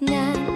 nah.